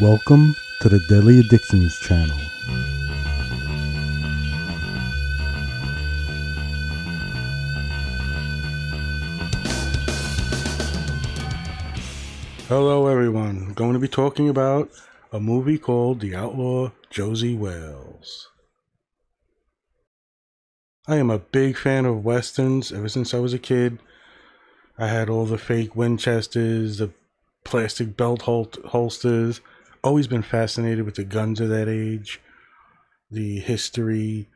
Welcome to the Deadly Addictions channel. Hello, everyone. I'm going to be talking about a movie called The Outlaw Josey Wales. I am a big fan of westerns ever since I was a kid. I had all the fake Winchesters, the plastic belt hol- holsters. Always been fascinated with the guns of that age, the history.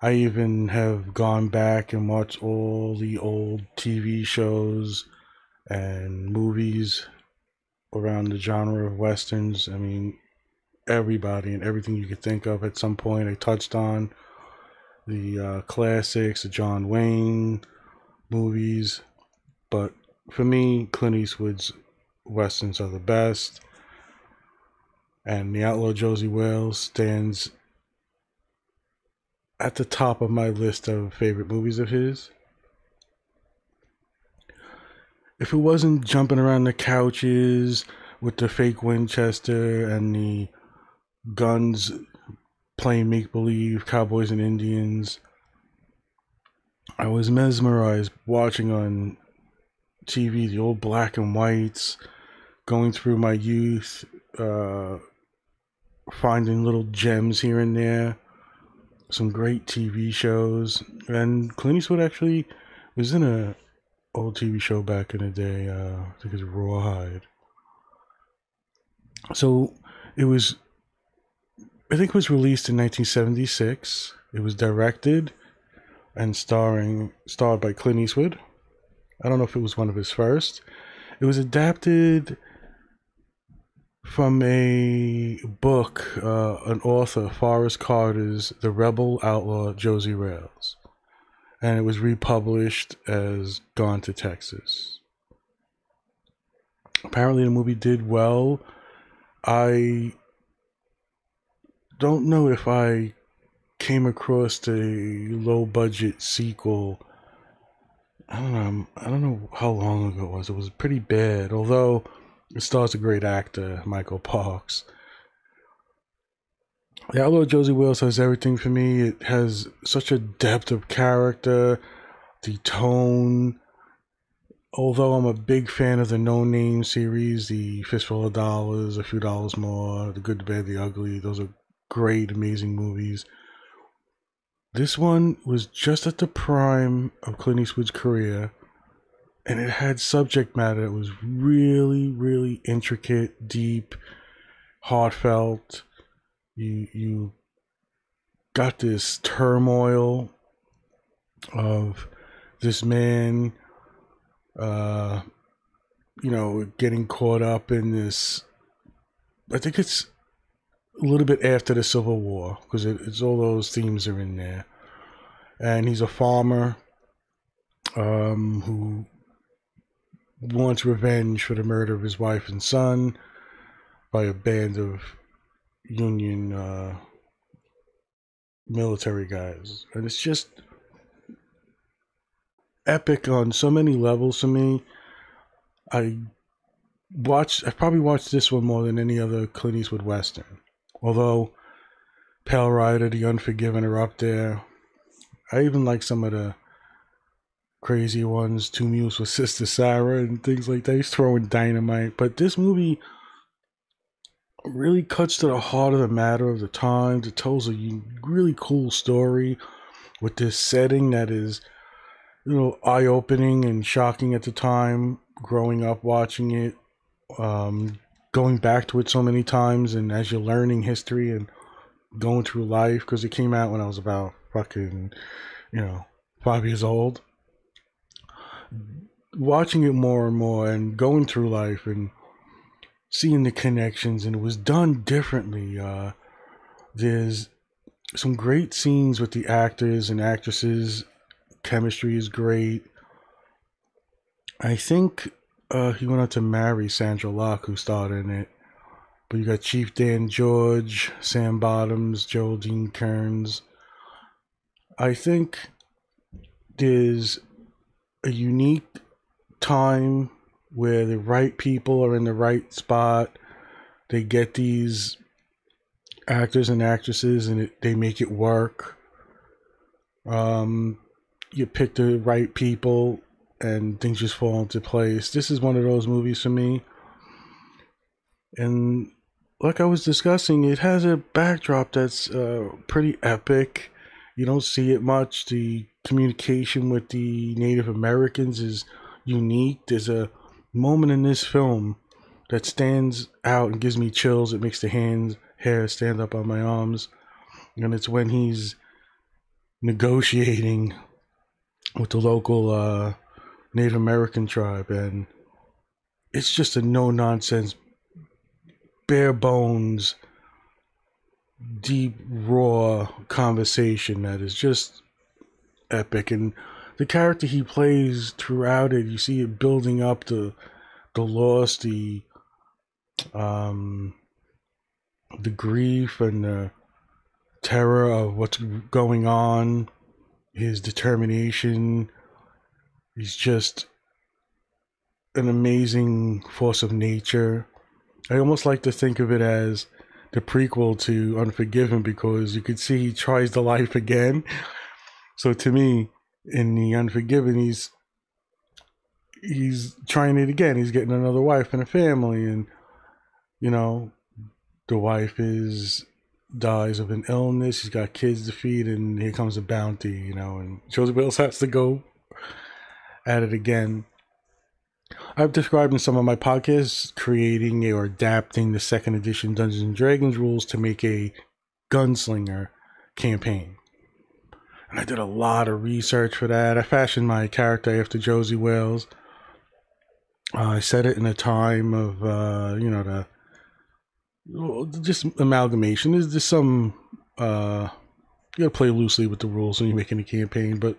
I even have gone back and watched all the old TV shows and movies around the genre of westerns. I mean, everybody and everything you could think of at some point I touched on the uh, classics, the John Wayne movies, but for me, Clint Eastwood's westerns are the best, and The Outlaw Josey Wales stands at the top of my list of favorite movies of his. If it wasn't jumping around the couches with the fake Winchester and the guns playing make believe, cowboys and Indians, I was mesmerized watching on TV the old black and whites, going through my youth, uh, finding little gems here and there, some great TV shows, and Clint Eastwood actually was in a old TV show back in the day. Uh, I think it's Rawhide. So it was, I think it was released in 1976. It was directed and starring starred by Clint Eastwood. I don't know if it was one of his first. It was adapted from a book, uh, an author, Forrest Carter's The Rebel Outlaw Josey Wales. And it was republished as Gone to Texas. Apparently, the movie did well. I don't know if I came across a low budget sequel. I don't know. I don't know how long ago it was. It was pretty bad. Although it stars a great actor, Michael Parks. The Outlaw Josey Wales has everything for me. It has such a depth of character, the tone. Although I'm a big fan of the No Name series, the Fistful of Dollars, A Few Dollars More, The Good, the Bad, the Ugly, those are great, amazing movies. This one was just at the prime of Clint Eastwood's career, and it had subject matter that was really, really intricate, deep, heartfelt. You you got this turmoil of this man, uh, you know, getting caught up in this. I think it's a little bit after the Civil War because it, it's all those themes are in there. And he's a farmer um, who wants revenge for the murder of his wife and son by a band of Union uh, military guys. And it's just epic on so many levels for me. I watched, I've probably watched this one more than any other Clint Eastwood Western. Although Pale Rider, The Unforgiven are up there. I even like some of the crazy ones, Two Mules with Sister Sara and things like that. He's throwing dynamite. But this movie really cuts to the heart of the matter of the times. It tells a really cool story with this setting that is, you know, eye opening and shocking at the time. Growing up watching it, um, going back to it so many times, and as you're learning history and going through life, because it came out when I was about fucking, you know, five years old. Watching it more and more and going through life and seeing the connections, and it was done differently. Uh, there's some great scenes with the actors and actresses. Chemistry is great. I think uh, he went on to marry Sondra Locke, who starred in it. But you got Chief Dan George, Sam Bottoms, Geraldine Kearns. I think there's a unique time where the right people are in the right spot they get these actors and actresses and it, they make it work. Um, you pick the right people and things just fall into place. This is one of those movies for me. And like I was discussing, it has a backdrop that's uh, pretty epic. You don't see it much. The communication with the Native Americans is unique. There's a moment in this film that stands out and gives me chills. It makes the hands hair stand up on my arms. And it's when he's negotiating with the local uh, Native American tribe. And it's just a no nonsense, bare bones, deep, raw conversation that is just epic. And the character he plays throughout it, you see it building up the the loss, the um the grief and the terror of what's going on, his determination. He's just an amazing force of nature. I almost like to think of it as the prequel to Unforgiven because you could see he tries the life again. So to me, in the Unforgiven, he's he's trying it again. He's getting another wife and a family, and you know, the wife is dies of an illness. He's got kids to feed, and here comes a bounty. You know, and Joseph Wales has to go at it again. I've described in some of my podcasts creating or adapting the second edition Dungeons and Dragons rules to make a gunslinger campaign. And I did a lot of research for that. I fashioned my character after Josey Wales. Uh, I set it in a time of, uh, you know, the just amalgamation. There's just some uh, you gotta play loosely with the rules when you're making a campaign, but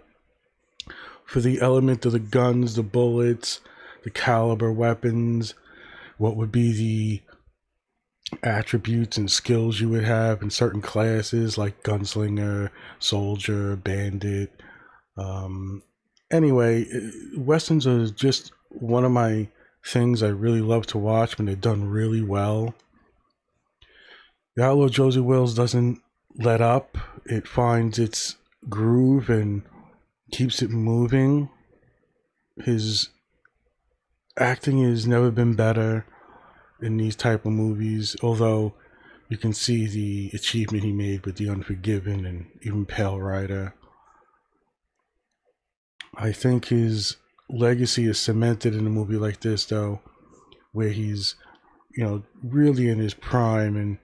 for the element of the guns, the bullets, the caliber weapons, what would be the attributes and skills you would have in certain classes like gunslinger, soldier, bandit. Um, anyway, westerns are just one of my things I really love to watch when they're done really well. The Outlaw Josey Wales doesn't let up. It finds its groove and keeps it moving. His acting has never been better in these type of movies, although you can see the achievement he made with The Unforgiven and even Pale Rider. I think his legacy is cemented in a movie like this, though, where he's, you know, really in his prime and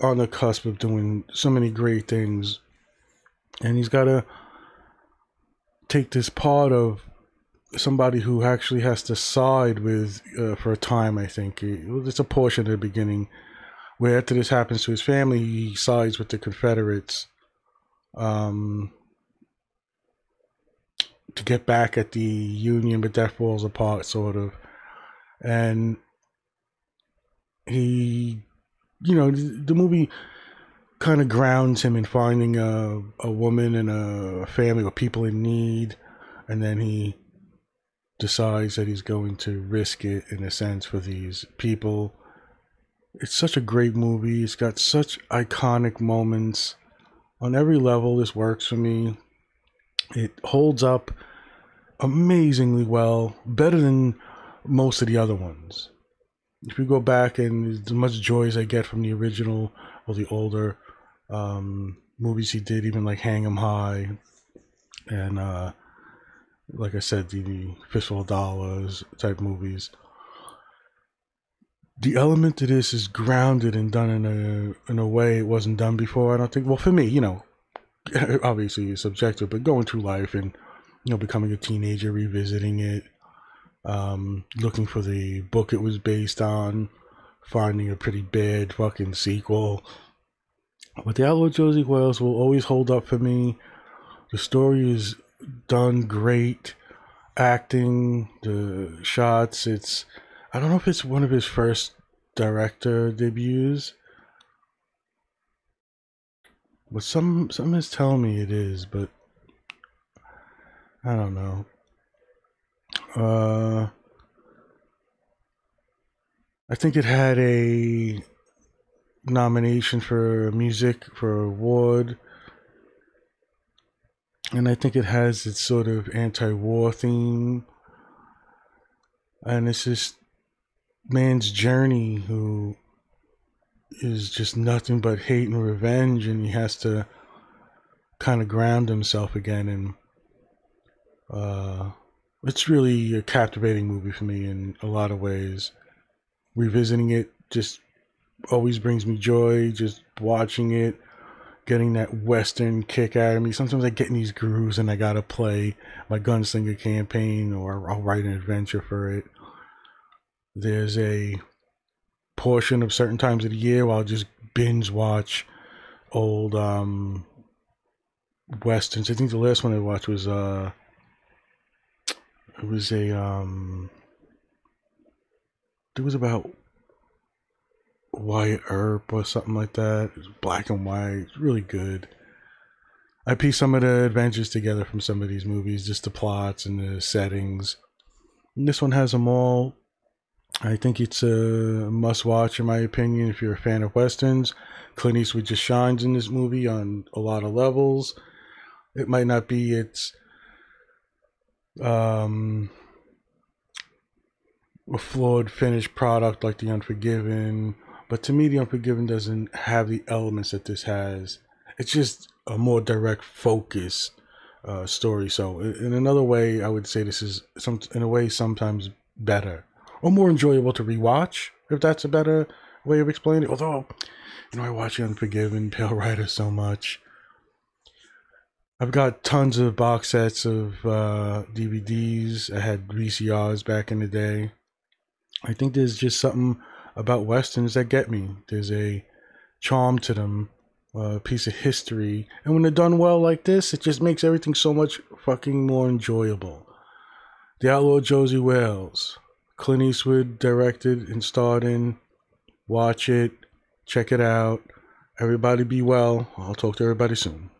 on the cusp of doing so many great things, and he's got to take this part of somebody who actually has to side with uh, for a time. I think it's a portion at the beginning where after this happens to his family, he sides with the Confederates. Um, to get back at the Union, but that falls apart, sort of. And he you know, the movie kind of grounds him in finding a, a woman and a family or people in need. And then he decides that he's going to risk it in a sense for these people. It's such a great movie. It's got such iconic moments. On every level, this works for me. It holds up amazingly well, better than most of the other ones if you go back and as much joy as I get from the original or the older um, movies he did, even like Hang 'em High, and uh, like I said, the, the Fistful Dollars type movies. The element to this is grounded and done in a in a way it wasn't done before. I don't think. Well, for me, you know, obviously it's subjective, but going through life and you know becoming a teenager, revisiting it, um, looking for the book it was based on, finding a pretty bad fucking sequel. But the Outlaw Josey Wales will always hold up for me. The story is done great. Acting, the shots, it's I don't know if it's one of his first director debuts. But some some is telling me it is, but I don't know. Uh, I think it had a nomination for music for award. And I think it has its sort of anti war theme. And it's just man's journey who is just nothing but hate and revenge, and he has to kind of ground himself again. And uh, it's really a captivating movie for me in a lot of ways. Revisiting it just always brings me joy. Just watching it, getting that western kick out of me. Sometimes I get in these grooves and I gotta play my gunslinger campaign or I'll write an adventure for it. There's a portion of certain times of the year where I'll just binge watch old um westerns. I think the last one I watched was uh it was a um it was about Wyatt Earp or something like that. Black and white. It's really good. I pieced some of the adventures together from some of these movies, just the plots and the settings. And this one has them all. I think it's a must watch, in my opinion, if you're a fan of westerns. Clint Eastwood just shines in this movie on a lot of levels. It might not be its um, a flawed finished product like The Unforgiven, but to me, The Unforgiven doesn't have the elements that this has. It's just a more direct focus uh, story. So, in another way, I would say this is some, in a way, sometimes better or more enjoyable to rewatch, if that's a better way of explaining it. Although, you know, I watch Unforgiven, Pale Rider so much. I've got tons of box sets of uh, DVDs. I had VCRs back in the day. I think there's just something about westerns that get me. There's a charm to them, a piece of history, and when they're done well like this, it just makes everything so much fucking more enjoyable. The Outlaw Josey Wales, Clint Eastwood directed and starred in. Watch it, check it out. Everybody be well. I'll talk to everybody soon.